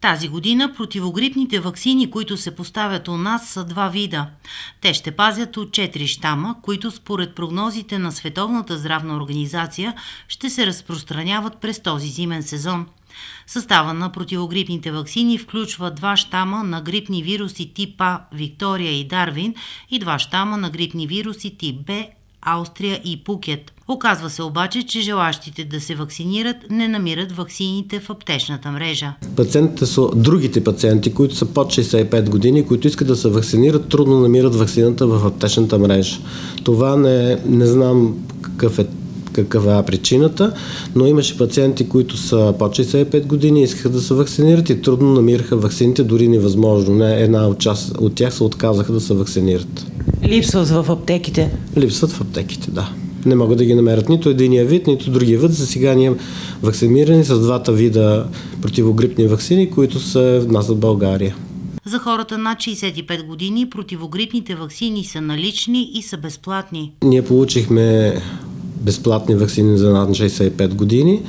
Тази година противогрипните вакцини, които се поставят у нас, са два вида. Те ще пазят от четири щама, които според прогнозите на Световната здравна организация ще се разпространяват през този зимен сезон. Състава на противогрипните вакцини включва два щама на грипни вируси тип А Виктория и Дарвин и два щама на грипни вируси тип Б Австрия и Пукет. Оказва се обаче, че желащите да се вакцинират не намират вакцините в аптечната мрежа. Пациентите са другите пациенти, които са под 65 години, които искат да се вакцинират, трудно намират вакцината в аптечната мрежа. Това не, не знам какъв е каква е причината, но имаше пациенти, които са под 65 години, искаха да се вакцинират и трудно намираха вакцините, дори невъзможно. Не, една от, част, от тях се отказаха да се вакцинират. Липсват в аптеките? Липсват в аптеките, да. Не могат да ги намерят нито единия вид, нито другия вид. За сега ние вакцинирани с двата вида противогрипни вакцини, които се внасят в България. За хората над 65 години противогрипните вакцини са налични и са безплатни. Ние получихме безплатни вакцини за над 65 години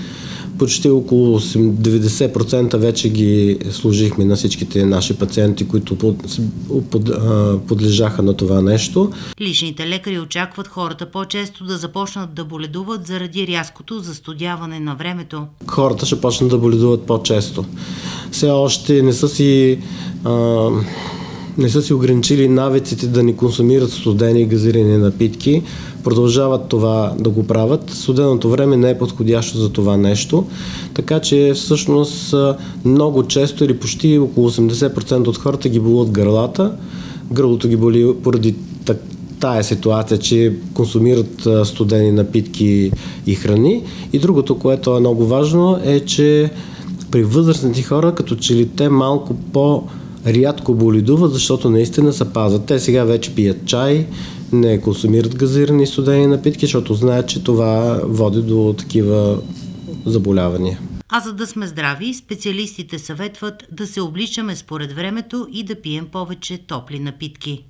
почти около 90% вече ги служихме на всичките наши пациенти, които под, под, подлежаха на това нещо. Личните лекари очакват хората по-често да започнат да боледуват заради рязкото застудяване на времето. Хората ще почнат да боледуват по-често. Все още не са си а, не са си ограничили навиците да не консумират студени и газирани напитки, продължават това да го правят. Студеното време не е подходящо за това нещо, така че всъщност много често или почти около 80% от хората ги болят гърлата. Гърлото ги боли поради тая ситуация, че консумират студени напитки и храни. И другото, което е много важно, е, че при възрастните хора, като че ли те малко по- рядко болидуват, защото наистина се пазят. Те сега вече пият чай, не консумират газирани студени напитки, защото знаят, че това води до такива заболявания. А за да сме здрави, специалистите съветват да се обличаме според времето и да пием повече топли напитки.